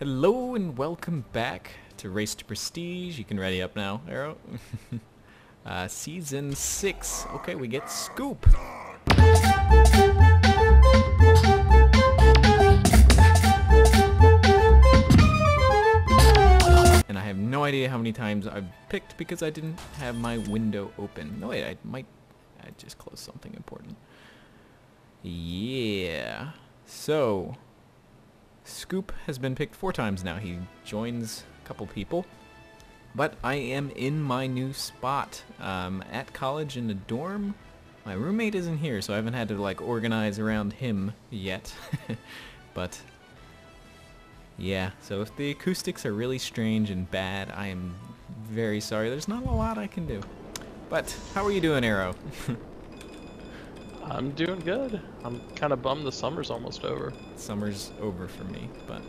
Hello and welcome back to Race to Prestige. You can ready up now, Arrow. uh, season 6. Okay, we get Scoop. Have no idea how many times I've picked because I didn't have my window open. No wait, I might I just closed something important. Yeah. So, Scoop has been picked four times now. He joins a couple people. But I am in my new spot um, at college in a dorm. My roommate isn't here, so I haven't had to like organize around him yet. but yeah, so if the acoustics are really strange and bad, I am very sorry. There's not a lot I can do. But how are you doing, Arrow? I'm doing good. I'm kind of bummed the summer's almost over. Summer's over for me, but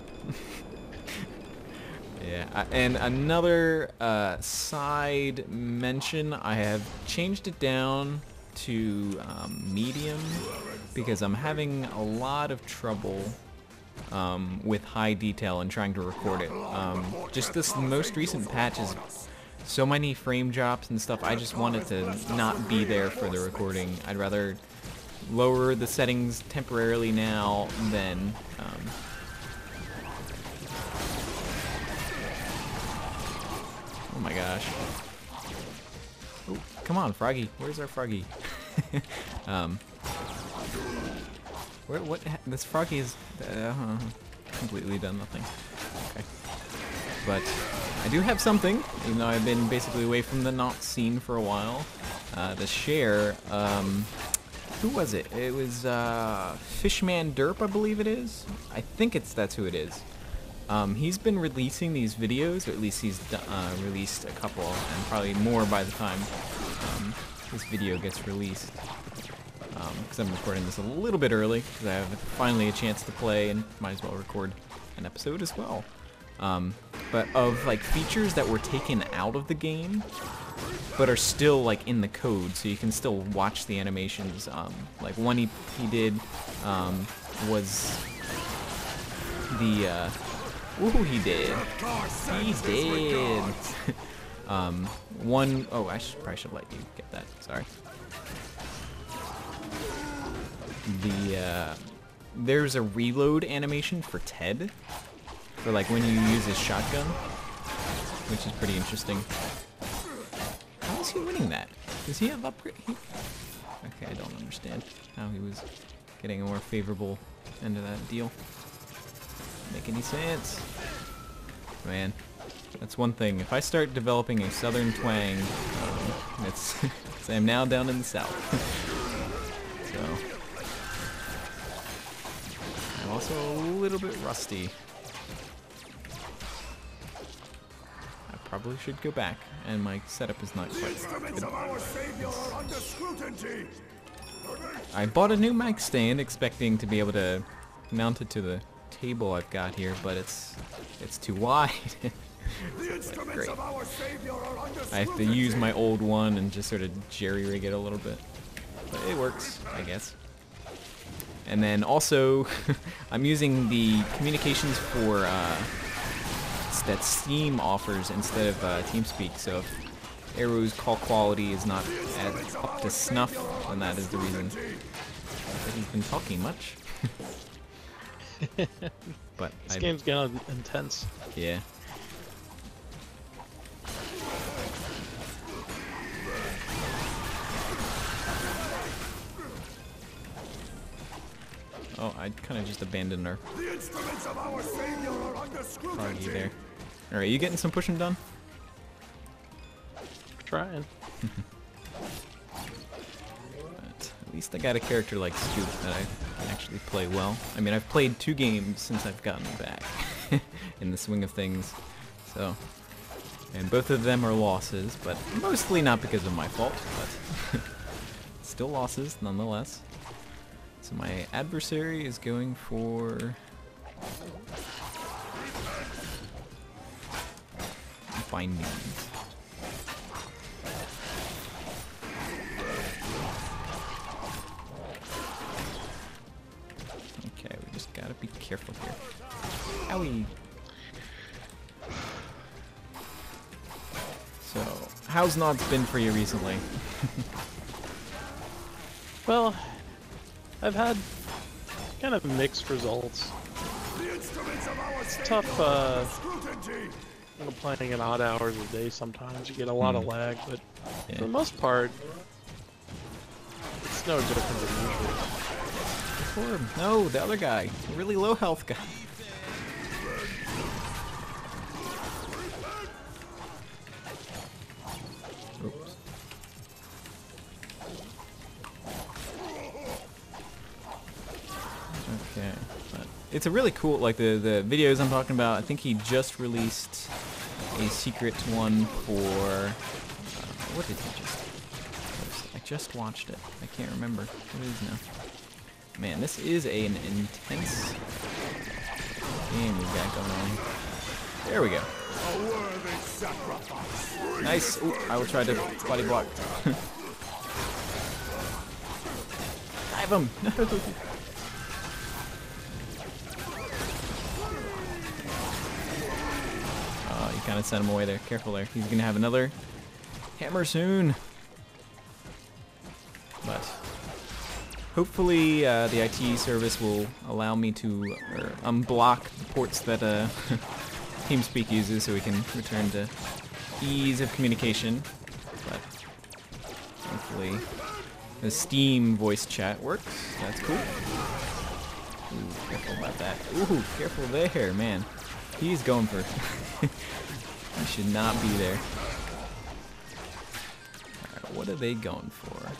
yeah. I, and another uh, side mention, I have changed it down to um, medium because I'm having a lot of trouble um, with high detail and trying to record it. Um, just this most recent patch is so many frame drops and stuff. I just wanted to not be there for the recording. I'd rather lower the settings temporarily now than um, oh my gosh oh, come on froggy where's our froggy um where what this froggy is uh, completely done nothing okay but I do have something even though I've been basically away from the Naut scene for a while uh, the share um, who was it? It was uh, Fishman Derp, I believe it is. I think it's that's who it is. Um, he's been releasing these videos, or at least he's uh, released a couple, and probably more by the time um, this video gets released. Because I'm recording this a little bit early, because I have finally a chance to play, and might as well record an episode as well. Um, but of like features that were taken out of the game but are still like in the code, so you can still watch the animations. Um, like one he, he did um, was the uh, ooh he did he did um, one oh I should, probably should let you get that sorry the uh, there's a reload animation for Ted for like when you use his shotgun which is pretty interesting How is he winning that? Does he have upgrade? Okay, I don't understand how he was getting a more favorable end of that deal. Make any sense? Man, that's one thing. If I start developing a southern twang, um, it's I'm now down in the south. so also a little bit rusty. I probably should go back, and my setup is not quite good. I bought a new mic stand expecting to be able to mount it to the table I've got here, but it's it's too wide. great. I have to use my old one and just sort of jerry-rig it a little bit. But it works, I guess. And then also, I'm using the communications for uh, that Steam offers instead of uh, TeamSpeak. So if Arrow's call quality is not as up to snuff, then that is the reason. I he's been talking much. but this I, game's getting intense. Yeah. Oh, I kind of just abandoned her. The instruments of our savior are under scrutiny. there. All right, you getting some pushing done? Trying. but at least I got a character like Scoop that I actually play well. I mean, I've played two games since I've gotten back in the swing of things, so. And both of them are losses, but mostly not because of my fault, but still losses nonetheless. So my adversary is going for... bindings. Okay, we just gotta be careful here. Owie. So, how's Nauts been for you recently? Well, I've had kind of mixed results. It's tough, uh, playing at odd hours of the day sometimes. You get a lot of Hmm. lag, but Yeah. for the most part, it's no different than usual. No, the other guy, the really low health guy. it's a really cool, like the the videos I'm talking about. I think he just released a secret one for uh, what did he just? I just watched it. I can't remember what it is now. Man, this is a, an intense game we've got going on. There we go. Nice. Ooh, I will try to body block. Dive him. No. Kind of sent him away there. Careful there. He's gonna have another hammer soon. But hopefully uh, the IT service will allow me to or unblock the ports that uh, TeamSpeak uses so we can return to ease of communication. But hopefully the Steam voice chat works. That's cool. Ooh, careful about that. Ooh, careful there, man. He's going for. he should not be there. What are they going for?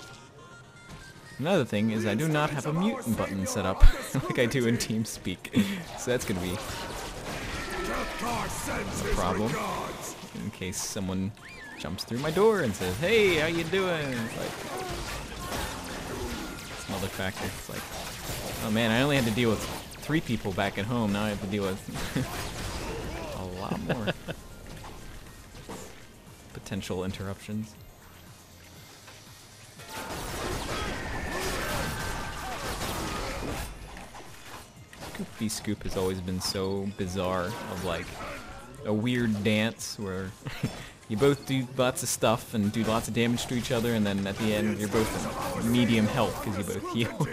Another thing is I do not have a mute button set up like I do in TeamSpeak. so that's gonna be a problem. In case someone jumps through my door and says, Hey, how you doing? It's like it's another factor. It's like, oh man, I only had to deal with three people back at home. Now I have to deal with a lot more potential interruptions. Scoopy Scoop has always been so bizarre of like a weird dance where you both do lots of stuff and do lots of damage to each other and then at the end you're both medium health because you both heal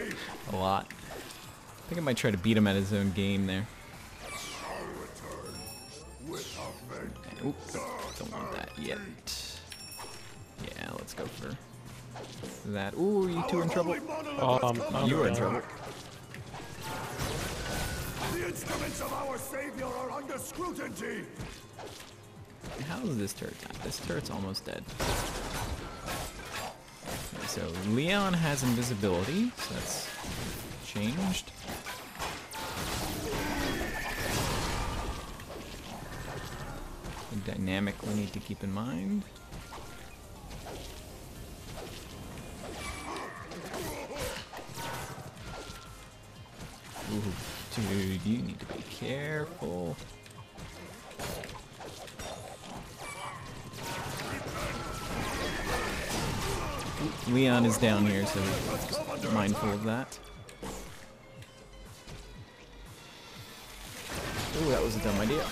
a lot. I think I might try to beat him at his own game there. Oop, don't want that yet. Yeah, let's go for that. Ooh, you two in trouble? Oh, I'm, I'm You are in trouble. The instruments of our savior are under scrutiny. How is this turret die? This turret's almost dead. Okay, so Leon has invisibility, so that's changed. Dynamic we need to keep in mind. Ooh, dude, you need to be careful. Leon is down here, so mindful of that. Ooh, that was a dumb idea.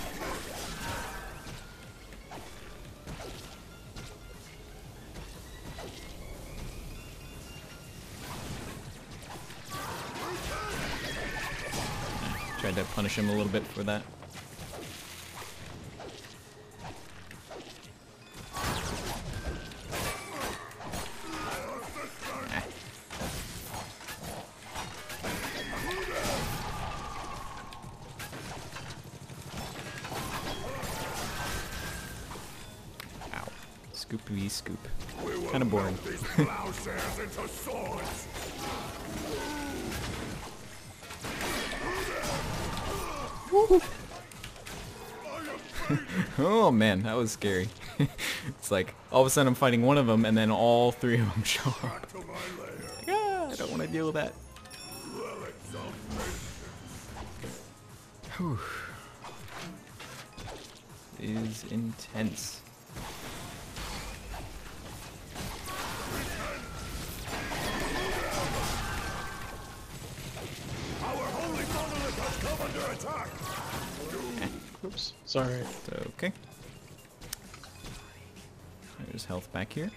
To punish him a little bit for that. Ah. Ow. Scoopy scoop. Kind of boring. Oh man, that was scary. it's like all of a sudden I'm fighting one of them and then all three of them show up. I don't want to deal with that. Whew. is intense. Our holy monolith has come under attack. Oops. Sorry. Okay. There's health back here.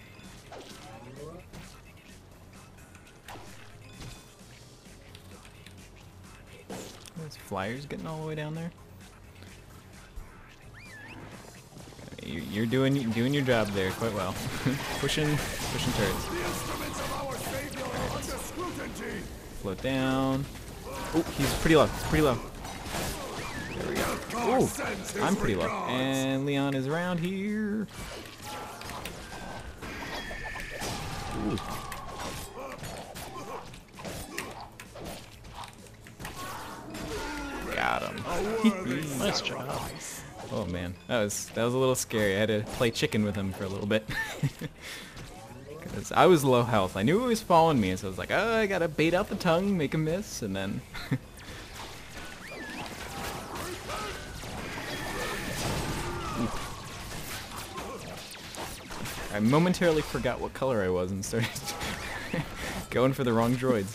Oh, Those flyers getting all the way down there. Okay, you- You're doing doing your job there quite well. pushing pushing turrets. The instruments of our savior are under scrutiny. Float down. Oh, he's pretty low. He's pretty low. Ooh, I'm pretty low. And Leon is around here. Ooh. Got him. Mm. Nice job. Oh man, that was that was a little scary. I had to play chicken with him for a little bit. Cause I was low health. I knew he was following me, so I was like, oh, I gotta bait out the tongue, make him miss, and then. I momentarily forgot what color I was and started going for the wrong droids.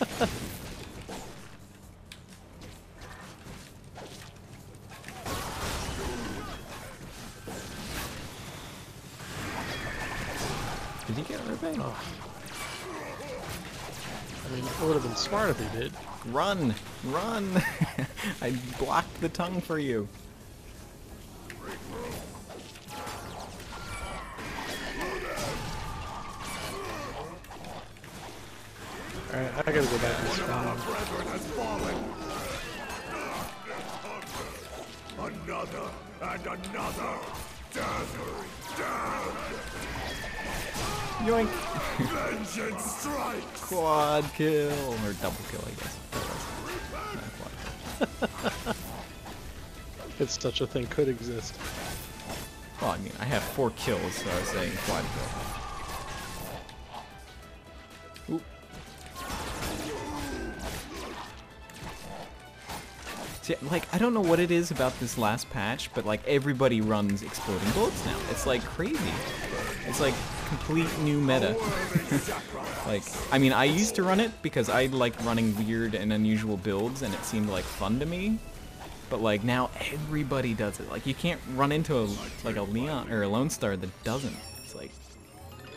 Did he get Rebang? Oh. I mean, it would have been smart if he did. Run! Run! I blocked the tongue for you. Alright, I gotta go back and spawn. Brethren. Another and another. Death. Death. Yoink! Vengeance strikes. Quad kill! Or double kill, I guess. If such a thing could exist. Well, I mean, I have four kills, so I was saying quad kill. Oop. Like, I don't know what it is about this last patch, but like everybody runs exploding bullets now. It's like crazy. It's like complete new meta. like, I mean, I used to run it because I liked running weird and unusual builds, and it seemed like fun to me. But like now everybody does it. Like you can't run into a like a Leon or a Lone Star that doesn't. It's like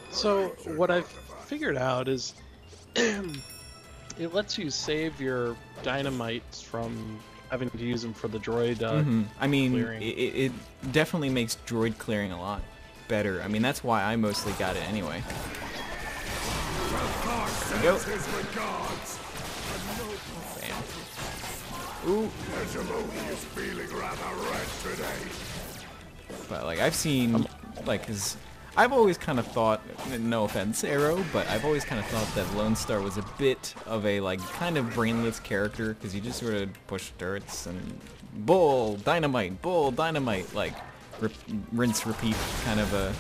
So, what I've figured out is it lets you save your dynamites from having to use them for the droid. Uh, mhm. I mean, it, it it definitely makes droid clearing a lot better. I mean, that's why I mostly got it anyway. We go. Bam. Ooh, is feeling rather red today. but like I've seen like cause I've always kind of thought, no offense, Arrow, but I've always kind of thought that Lone Star was a bit of a like kind of brainless character because you just sort of push turrets and bull dynamite, bull dynamite, like rinse repeat kind of a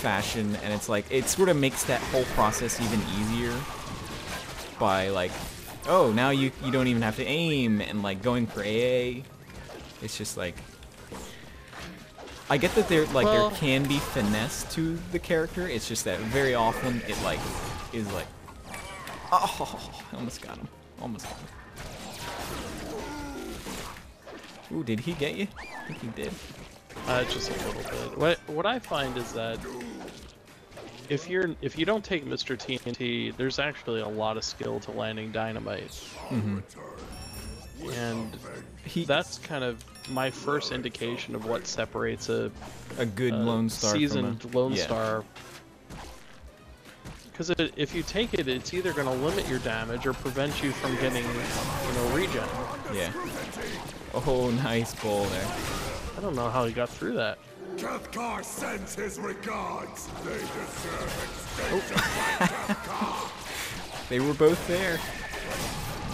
fashion, and it's like it sort of makes that whole process even easier by like, oh now you you don't even have to aim and like going for AA. It's just like I get that there like Well- there can be finesse to the character. It's just that very often it like is like oh I almost got him. Almost got him. Ooh, did he get you? I think he did. Uh, just a little bit. What what I find is that if you're if you don't take Mr. TNT, there's actually a lot of skill to landing dynamite, and He that's kind of my first indication of what separates a, a good a Lone Star seasoned from a, Lone yeah. Star. Because if you take it, it's either going to limit your damage or prevent you from getting, you know, regen. Yeah. Oh, nice bull there. I don't know how he got through that. Cathcar sends his regards. They deserve Oh. They were both there.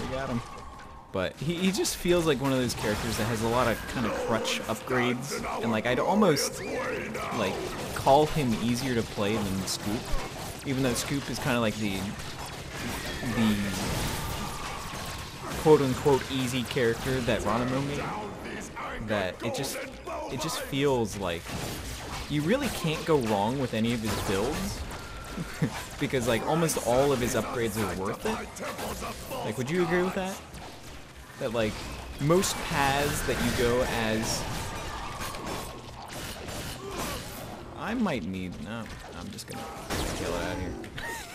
We got him. But he, he just feels like one of those characters that has a lot of kind of crutch upgrades, and like I'd almost like call him easier to play than Scoop, even though Scoop is kind of like the the quote unquote easy character that Ronimo made. That it just it just feels like you really can't go wrong with any of his builds because like almost all of his upgrades are worth it. Like, would you agree with that? That like most paths that you go as I might need no. I'm just gonna kill it out of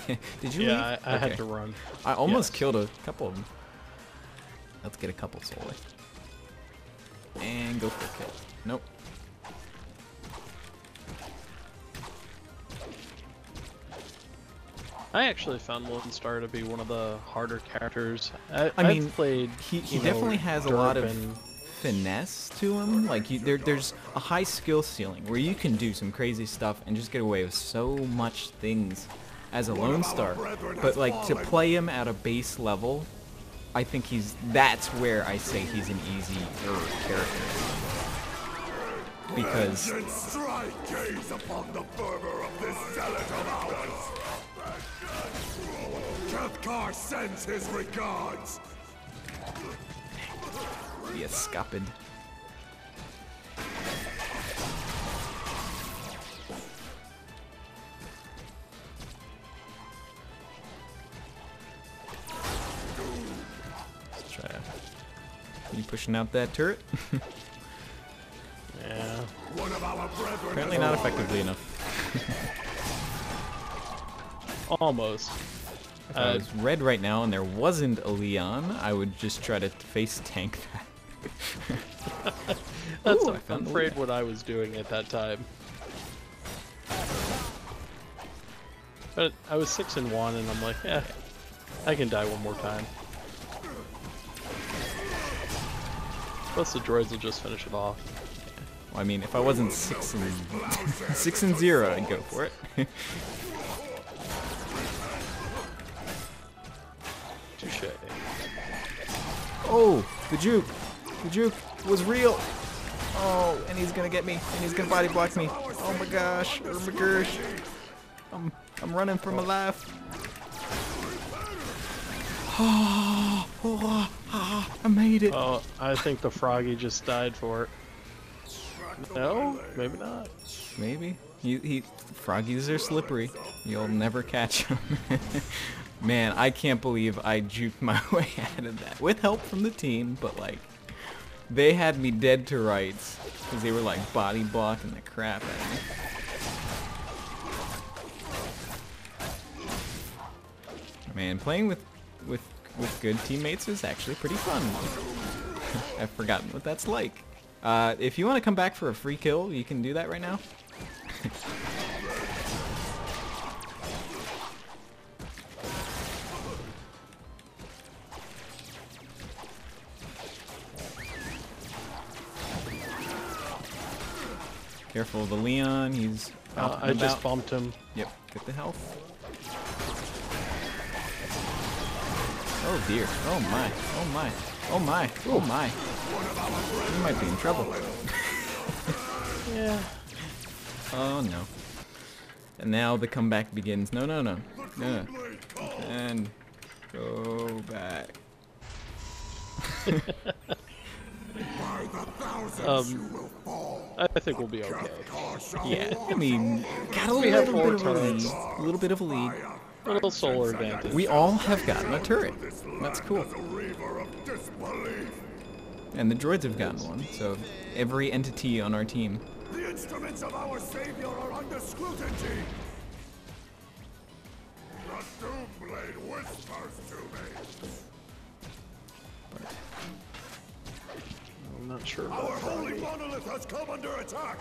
here. Did you Yeah, leave? I, I had Okay. to run. I almost Yes. killed a couple of them. Let's get a couple solar. And go for a kill. Nope. I actually found Lone Star to be one of the harder characters. I, I I've mean, played. He, he you know, definitely has a lot of finesse to him. Like you, there, there's a high skill ceiling where you can do some crazy stuff and just get away with so much things as a Lone Star. But like to play him at a base level, I think he's that's where I say he's an easy er, character. Because Kethkar sends his regards. he escaped. Let's try. You pushing out that turret? Yeah. One of our Apparently not effectively enough. Almost. Uh, was red right now and there wasn't a Leon, I would just try to face tank that. That's Ooh, I'm afraid what I was doing at that time. But I was six and one, and I'm like, yeah, I can die one more time. Plus the droids will just finish it off. Well, I mean, if I wasn't six and six and zero, I'd go for it. oh, the juke, the juke was real. Oh, and he's gonna get me, and he's gonna body block me. Oh my gosh, oh my gosh. I'm I'm running for my life. Oh, I made it. Oh, I think the froggy just died for it. No, maybe not. Maybe. He, he, froggies are slippery. You'll never catch them. Man, I can't believe I juked my way out of that. With help from the team, but like, they had me dead to rights. Because they were like body blocking the crap out of me. Man, playing with, with, with good teammates is actually pretty fun. I've forgotten what that's like. Uh, if you want to come back for a free kill, you can do that right now. Careful of the Leon, he's Uh, I just bumped him. Yep, get the health. Oh dear. Oh my. Oh my. Oh my. Oh my. You might be in trouble. Yeah. Oh no. And now the comeback begins. No, no, no. No. And go back. By the thousands Um, you will fall. I think we'll be okay. Yeah, I mean, got a We have little bit four of a lead. A little bit of a lead. A little solar advantage. We all have gotten a turret. That's cool. as a reaver of disbelief. And the droids have gotten one, so every entity on our team. The instruments of our savior are under scrutiny. The Doomblade whispers to me. I'm not sure Our holy monolith has come under attack.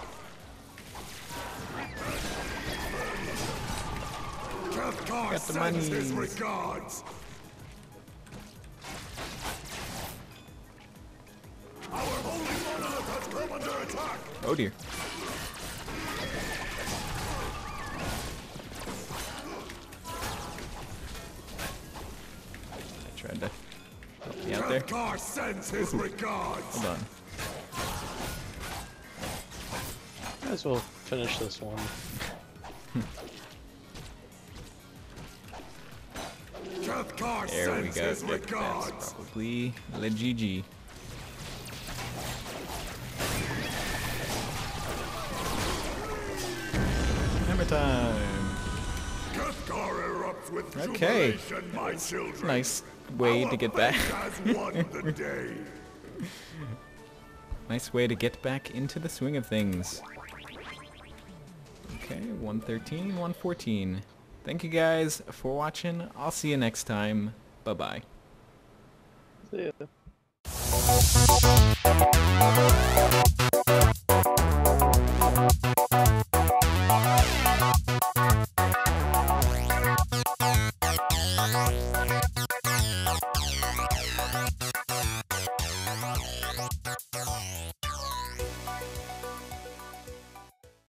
Got the sends his regards. Our holy monolith has come under attack. Oh dear. sends his regards. Hold on. Might as well finish this one. there we go. Yep, that's probably the GG. Hammer time. Okay. Nice way Our to get back. has won the day. Nice way to get back into the swing of things. Okay, 113, 114. Thank you guys for watching. I'll see you next time. Bye-bye. See ya.